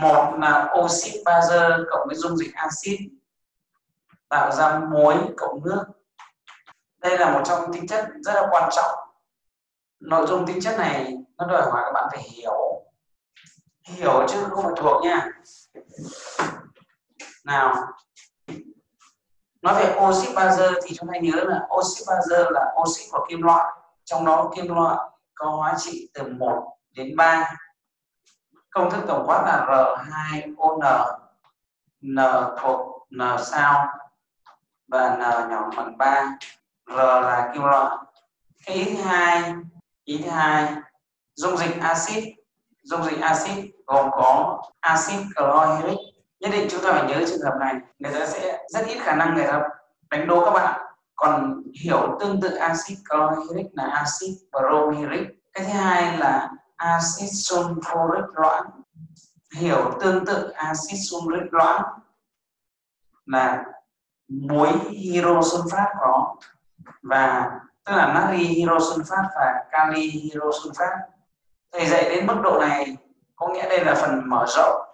một là oxit bazơ cộng với dung dịch axit, tạo ra muối cộng nước. Đây là một trong tính chất rất là quan trọng. Nội dung tính chất này nó đòi hỏi các bạn phải hiểu. Hiểu chứ không phải thuộc nha. Nào, nói về oxit bazơ thì chúng ta nhớ là oxit bazơ là oxit của kim loại, trong đó kim loại có hóa trị từ 1 đến 3 công thức tổng quát là R2ON N thuộc N sao và N nhỏ bằng 3 R là kim loại. Cái ý thứ hai ý thứ hai, dung dịch axit. Dung dịch axit gồm có axit chlorhydric. Nhất định chúng ta phải nhớ trường hợp này, người ta sẽ rất ít khả năng người ta đánh đố các bạn. Còn hiểu tương tự axit chlorhydric là axit bromhydric. Cái thứ hai là axit sulfuric loãng. Hiểu tương tự axit sulfuric loãng là muối hydrosulfat có. Và tức là natri hydrosulfat và kali hydrosulfat thầy dạy đến mức độ này có nghĩa đây là phần mở rộng.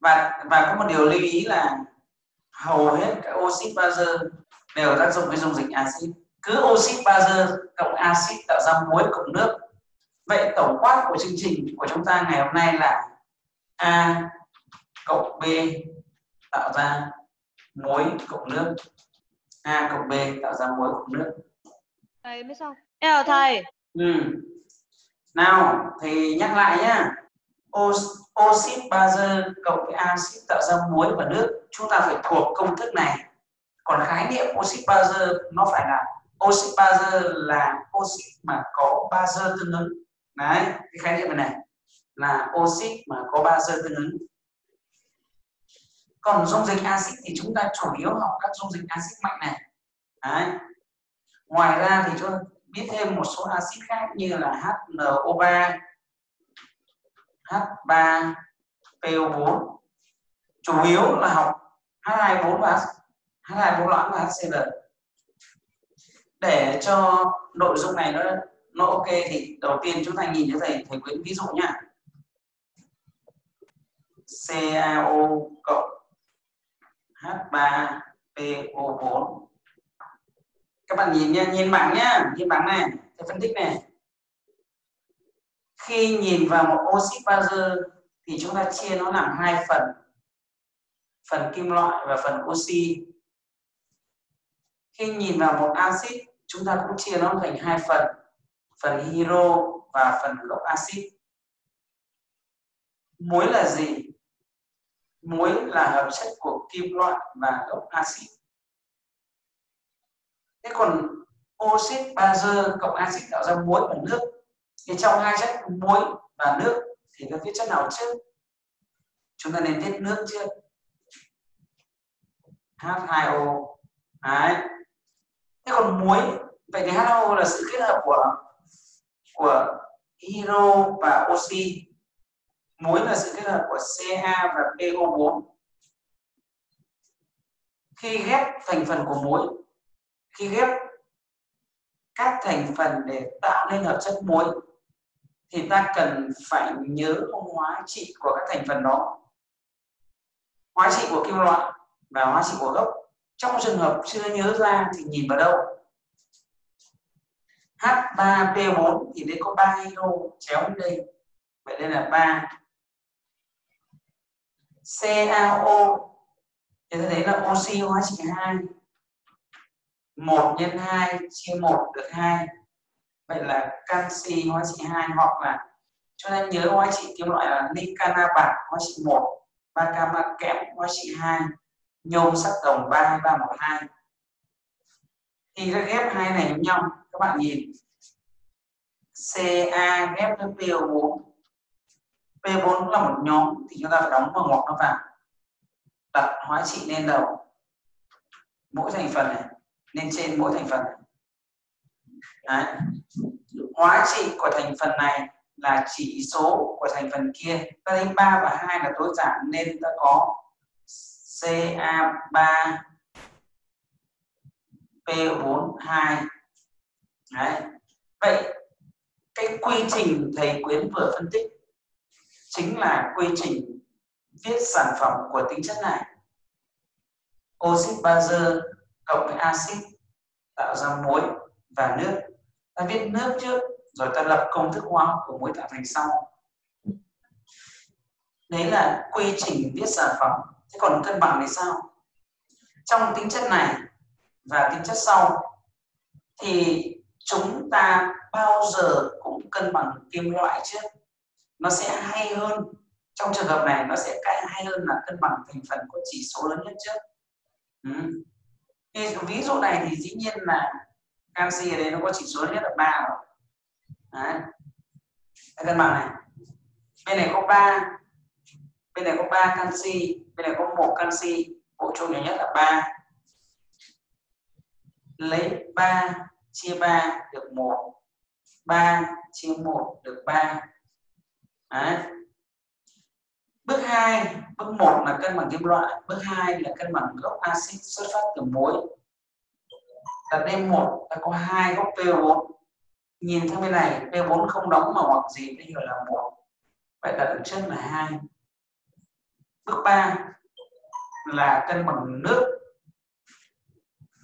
Và và có một điều lưu ý là hầu hết các oxit bazơ đều tác dụng với dung dịch axit cứ oxit bazơ cộng axit tạo ra muối cộng nước vậy tổng quát của chương trình của chúng ta ngày hôm nay là a cộng b tạo ra muối cộng nước. A cộng b tạo ra muối cộng nước. Thầy mới xong em thầy. Ừ. nào thì nhắc lại nhá. Oxit bazơ cộng với axit tạo ra muối và nước. Chúng ta phải thuộc công thức này. Còn khái niệm oxit bazơ nó phải là oxit bazơ là oxit mà có bazơ tương ứng đấy, cái khái niệm này này, là oxit mà có ba sơ tương ứng. Còn dung dịch axit thì chúng ta chủ yếu học các dung dịch axit mạnh này. Đấy. ngoài ra thì chúng ta biết thêm một số axit khác như là HNO3 H3 PO4 chủ yếu là học H24 và H24 loãng và HCl để cho nội dung này nó nó ok thì đầu tiên chúng ta nhìn cho thầy thầy quyến ví dụ nhá CaO cộng H3PO4 các bạn nhìn nha, nhìn bảng nhá nhìn bảng này, thầy phân tích này. Khi nhìn vào một oxit bazơ thì chúng ta chia nó làm hai phần phần kim loại và phần oxy. Khi nhìn vào một axit, chúng ta cũng chia nó thành hai phần phần hydro và phần gốc axit. Muối là gì? Muối là hợp chất của kim loại và gốc axit. Thế còn oxit bazơ cộng axit tạo ra muối và nước. Thì trong hai chất muối và nước thì nó viết chất nào trước? Chúng ta nên viết nước trước. H2O Đấy. thế còn muối, vậy thì H2O là sự kết hợp của của hydro và oxy muối là sự kết hợp của Ca và PO4 khi ghép thành phần của muối, khi ghép các thành phần để tạo nên hợp chất muối, thì ta cần phải nhớ hóa trị của các thành phần đó. Hóa trị của kim loại và hóa trị của gốc. Trong trường hợp chưa nhớ ra thì nhìn vào đâu? H3P4 thì đây có 3 hydro chéo lên đây. Vậy đây là 3 CaO thì ta thấy là oxy hóa trị 2 1 x 2 chia 1 được 2 vậy là canxi hóa trị 2 hoặc là cho nên nhớ hóa trị kim loại là nicana hóa trị 1 bacama kẽm hóa trị 2 nhôm sắt đồng 3 khi các ghép hai này với nhau, các bạn nhìn. Ca ghép với PO4 P4 là một nhóm, thì chúng ta phải đóng vào ngoặc nó vào. Đặt hóa trị lên đầu. Mỗi thành phần này, lên trên mỗi thành phần này. Đấy. hóa trị của thành phần này là chỉ số của thành phần kia. Ta thấy 3 và 2 là tối giản, nên ta có Ca3 P42 Đấy. vậy, cái quy trình thầy Quyến vừa phân tích chính là quy trình viết sản phẩm của tính chất này. Oxit bazơ cộng với axit tạo ra muối và nước. Ta viết nước trước, rồi ta lập công thức hóa học của muối tạo thành sau đấy là quy trình viết sản phẩm. Thế còn cân bằng thì sao? Trong tính chất này và tính chất sau, thì chúng ta bao giờ cũng cân bằng kim loại trước nó sẽ hay hơn. Trong trường hợp này, nó sẽ cái hay hơn là cân bằng thành phần có chỉ số lớn nhất trước. Ừ. ví dụ này thì dĩ nhiên là canxi ở đây nó có chỉ số lớn nhất là ba rồi. Đấy. cân bằng này. Bên này có ba. Bên này có ba canxi. Bên này có một canxi. Bộ trộn nhỏ nhất là ba lấy 3 chia 3 được 1 3 chia 1 được 3 Đấy. bước 2 bước 1 là cân bằng kim loại, bước 2 là cân bằng gốc axit xuất phát từ muối đặt đêm 1 ta có hai gốc PO4 nhìn theo bên này P4 không đóng mà hoặc gì bây giờ là 1. vậy đặt ở trước là 2. bước 3 là cân bằng nước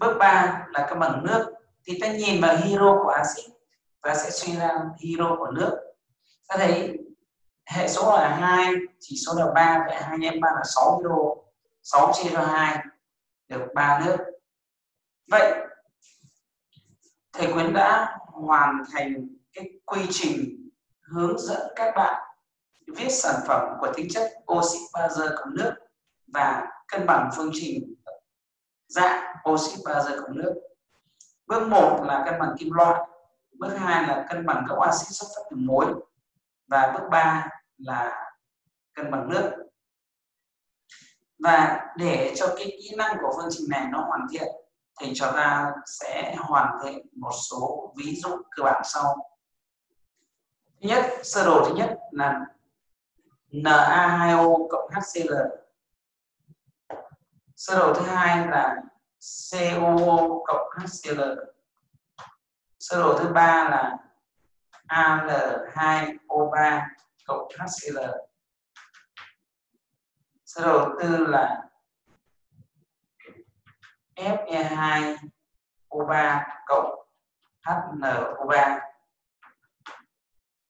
bước 3 là cân bằng nước. Thì ta nhìn vào hero của axit và sẽ suy ra hero của nước. Ta thấy hệ số là 2 chỉ số là 3 vậy 2 nhân 3 là 6 hero 6 chia cho 2 được 3 nước. Vậy, thầy Quyến đã hoàn thành cái quy trình hướng dẫn các bạn viết sản phẩm của tính chất oxit bazơ của nước và cân bằng phương trình dạng oxit bazơ cộng nước bước 1 là cân bằng kim loại, bước 2 là cân bằng các axit xuất phát từ muối, và bước 3 là cân bằng nước. Và để cho cái kỹ năng của phương trình này nó hoàn thiện thì chúng ta sẽ hoàn thiện một số ví dụ cơ bản sau. Thứ nhất, sơ đồ thứ nhất là Na2O cộng HCl sơ đồ thứ hai là COO cộng HCl sơ đồ thứ ba là Al2O3 cộng HCl sơ đồ thứ tư là Fe2O3 cộng HNO3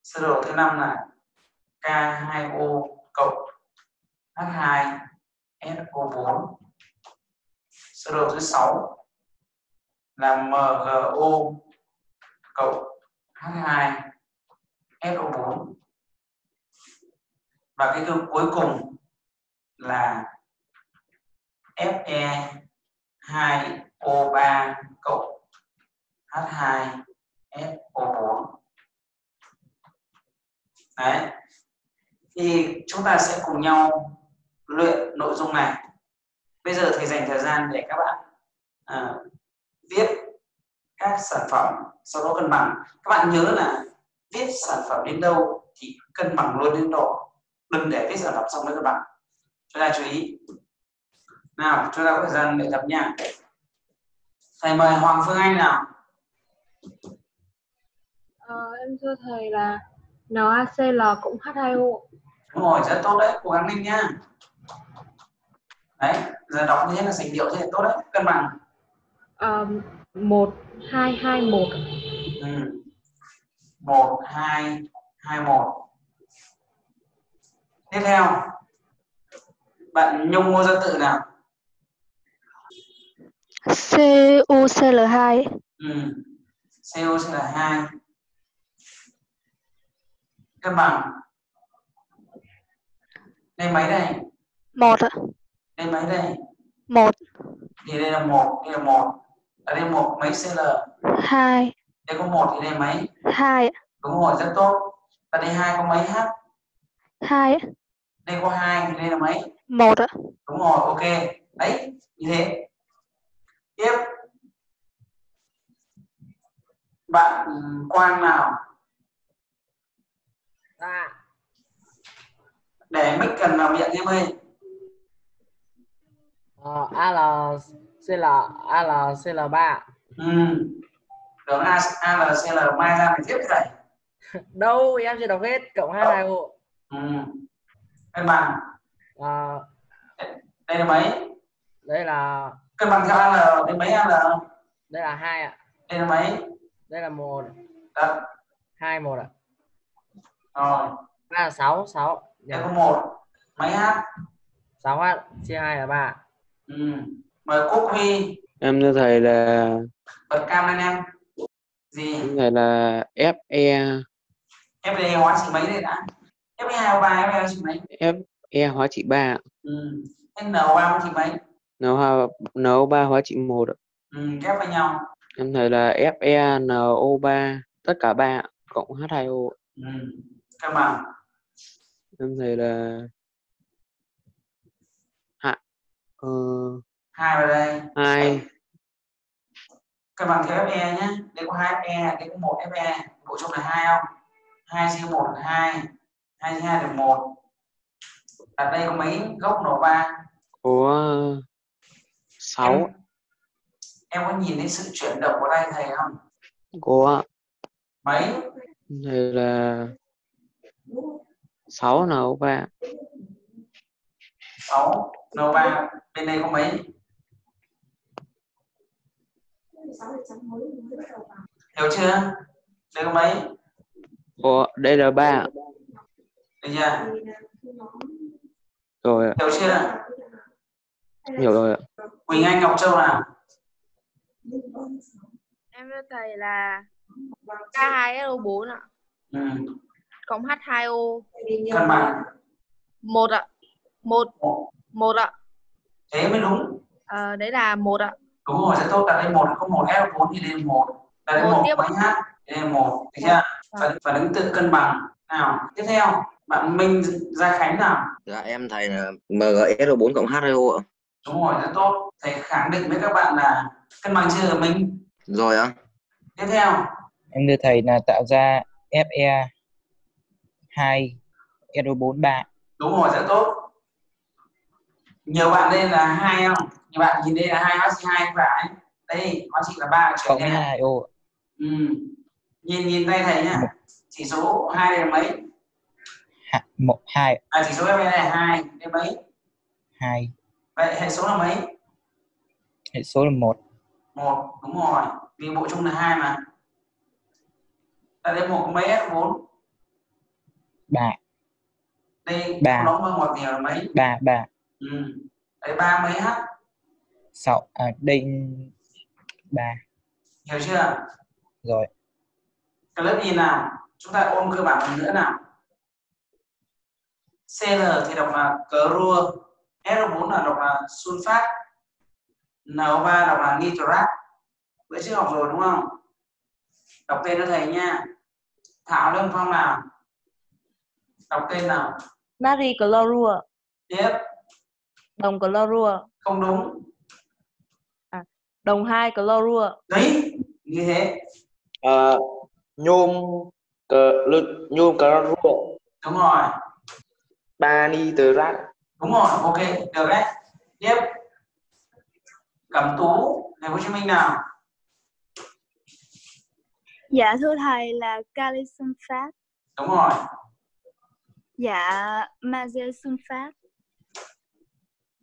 sơ đồ thứ năm là K2O cộng H2SO4 sơ đồ thứ sáu là MgO cộng H2 SO4 và cái thứ cuối cùng là Fe 2O3 cộng H2 SO4 đấy. Thì chúng ta sẽ cùng nhau luyện nội dung này bây giờ thầy dành thời gian để các bạn à, viết các sản phẩm sau đó cân bằng. Các bạn nhớ là viết sản phẩm đến đâu thì cân bằng luôn đến đó đừng để viết sản phẩm xong mới cân bằng. Chúng ta chú ý. Nào chúng ta có thời gian luyện tập nha thầy mời hoàng phương anh nào? Ờ, em thưa thầy là NaCl cũng H2O. đúng rồi rất tốt đấy. Cố gắng lên nha đấy giờ đọc như thế là sành điệu thế là tốt đấy cân bằng Ờ, 1 2 2 1. ừ. một hai hai một tiếp theo bạn nhung mua ra tự nào CuCl2 ừ. CO sẽ là hai cân bằng đây mấy đây 1 ạ. Đây mấy đây 1 thì đây là một đây là một. Ở đây một mấy cl 2 đây có một thì đây mấy 2 đúng rồi rất tốt. Ở đây hai có mấy h. 2 đây có hai thì đây là mấy 1 ạ. đúng rồi ok. Đấy như thế. Tiếp. Bạn quang nào? Dạ. để mic cần vào miệng em ơi Ờ, ALCL ALCL3 ừ. đường A, ALCL mai ra phải tiếp thầy đâu em chưa đọc hết cộng H2O ừ. cân bằng. Ờ, đây là mấy? Đây là cân bằng theo al đến mấy al đây là hai ạ. Đây là mấy? Đây là một. Đó hai một ạ. Rồi. Đây là sáu sáu. Đây có một. Mấy h sáu h chia hai là ba ừ. mời quốc huy. Em thưa thầy là bật cam lên em. Gì? Thầy là FE FD hóa trị mấy đây đã? FE hai ba FE hóa trị mấy? FE hóa trị 3 ừ. N ba hóa trị mấy? NO2 NO3 hóa trị 1 ừ. ghép với nhau. Em thầy là FE NO3 tất cả 3 cộng H2O ừ. cân bằng em thầy là ừ. hai vào đây. Hai. Cân bằng theo fe nhé. Đây có hai fe đây có một fe bộ chung là hai không? Hai chia một là hai. Hai chia hai được một. Ở đây có mấy góc nổ ba? Của ờ, sáu. Em, em có nhìn thấy sự chuyển động của tay thầy không? Của mấy? Thầy là sáu nào ba 6 n 3 bên đây có mấy hiểu chưa? Đây có mấy Ủa, đây là ba được chưa? Rồi hiểu chưa? Hiểu rồi ạ. Quỳnh Anh Ngọc Châu nào? Em với thầy là K2SO4 ạ. Ừ. cộng H2O cân bằng. Một ạ. Một một ạ. thế mới đúng. Ờ, đấy là một ạ. đúng rồi sẽ tốt. Đặt đây một có một f 4 thì lên một. Đặt đây Một h đây là một được chưa? Phản, phản ứng tự cân bằng. Nào tiếp theo. Bạn Minh Gia Khánh nào? Dạ em thầy là MGSO4 cộng H2O ạ. đúng rồi rất tốt. Thầy khẳng định với các bạn là cân bằng chưa Minh? Rồi ạ. tiếp theo. Em đưa thầy là tạo ra FE 2 SO4 3 đúng rồi rất tốt nhiều bạn đây là hai không? Nhiều bạn nhìn đây là hai trị hai phải đây trị là ba chuyển đây này. H2O ừ. nhìn nhìn tay thầy nhá. Chỉ số hai đây là mấy? 1 2 à chỉ số này là hai đây mấy? 2 vậy hệ số là mấy? Hệ số là 1 một đúng rồi. Vì bộ chung là hai mà. Tại đây một có mấy s bốn? 3 đây Ba. nó mới một nhiều là mấy? 3 3 ừ. đấy ba mấy h 6 à đây 3 hiểu chưa? Rồi. Cái lớp nhìn nào. Chúng ta ôn cơ bản lần nữa nào. CL thì đọc là clorua SO4 là đọc là sunfat NO3 đọc là nitrat bữa trước học rồi đúng không? Đọc tên cho thầy nha. Thảo Lương Phong nào? Đọc tên nào? Natri clorua, tiếp đồng clorua, không đúng. Đồng 2 clorua, đấy như thế. Ờ, nhôm cờ lự- nhôm clorua đúng rồi. Ba nitrat đúng rồi ok được đấy. Tiếp. Cẩm tú thành phố hồ chí minh nào? Dạ thưa thầy là kali sunfat, đúng rồi. Dạ magie sunfat,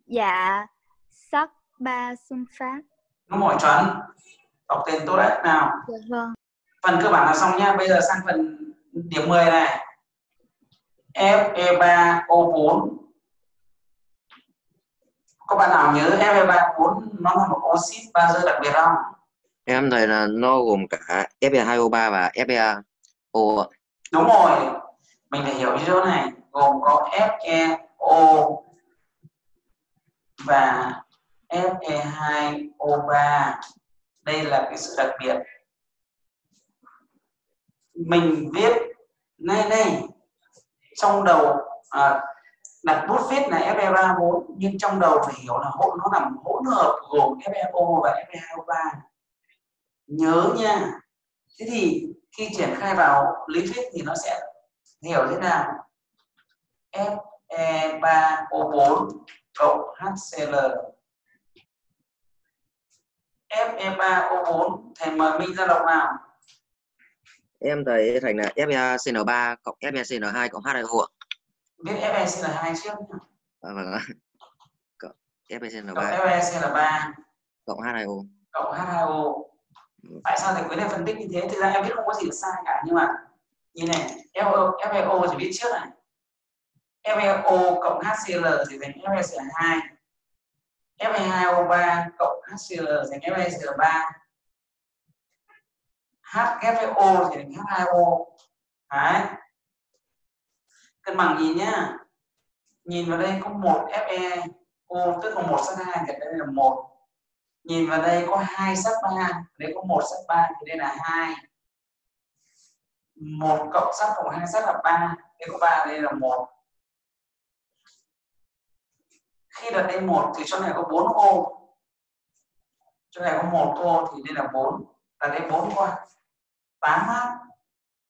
dạ. Sắt ba sunfat. đúng rồi chuẩn đọc tên tốt đấy. Nào. Dạ vâng. phần cơ bản là xong nhá. Bây giờ sang phần điểm 10 này. Fe3O4 có bạn nào nhớ Fe3O4 nó là một oxit bazơ đặc biệt không? Em thầy là nó gồm cả Fe2O3 và FeO ạ. đúng rồi. Mình phải hiểu như chỗ này. Gồm có FeO và Fe2O3 đây là cái sự đặc biệt. Mình viết ngay đây. Trong đầu à, đặt bút viết là Fe34 nhưng trong đầu phải hiểu là hỗn nó nằm hỗn hợp gồm FeO và Fe2O3 nhớ nha. Thế thì khi triển khai vào lý thuyết thì nó sẽ hiểu thế nào? Fe3O4 cộng HCl Fe3O4 thầy mời Minh ra đọc nào? Em thầy thành là FeCN3 cộng FeCN2 cộng H2O ạ. viết FeCl2 trước à, vâng ạ. Cộng FeCl3 cộng FeCl3 cộng H2O cộng H2O tại sao thầy Quý này phân tích như thế? Thực ra em biết không có gì sai cả nhưng mà như này FeO, FeO thì biết trước này FeO cộng HCl thì thành FeCl2 Fe2O3 cộng HCl thành FeCl3 HFeO thì thành H2O Đấy. cân bằng nhìn nhá. Nhìn vào đây có một FeO tức là một sắt hai, thì đây là một. Nhìn vào đây có hai sắt ba đây có một sắt ba, thì đây là hai. Một cộng sắt cộng hai sắt là ba đây có ba đây là một khi đặt lên một thì chỗ này có bốn ô. Chỗ này có một ô thì đây là bốn. Đặt đây bốn qua 8 h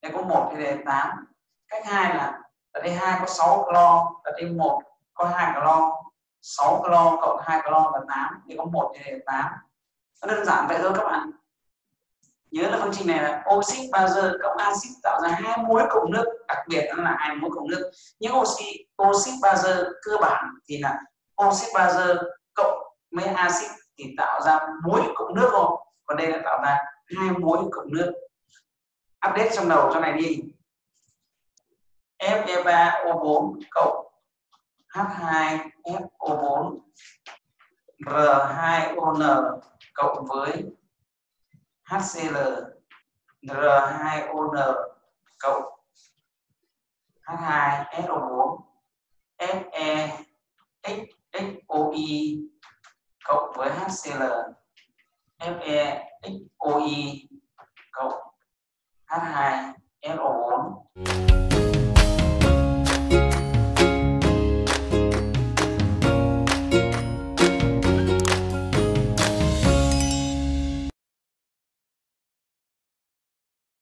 đây có một thì đây là 8 cách hai là đặt đây hai có 6 clo. Đặt lên một có hai clo. 6 clo cộng 2 clo là 8 thì có một thì là 8 nó đơn giản vậy thôi các bạn. Nhớ là phương trình này là oxit bazơ cộng axit tạo ra hai muối cộng nước, đặc biệt đó là hai muối cộng nước. Những oxy oxit bazơ cơ bản thì là oxit bazơ cộng với axit thì tạo ra muối cộng nước thôi. Còn đây là tạo ra hai muối cộng nước. Update trong đầu cho này đi. Fe3O4 cộng H2SO4 R2ON cộng với HCl R2ON cộng H2SO4 FeX XOe cộng với HCl FeXOe cộng H2SO4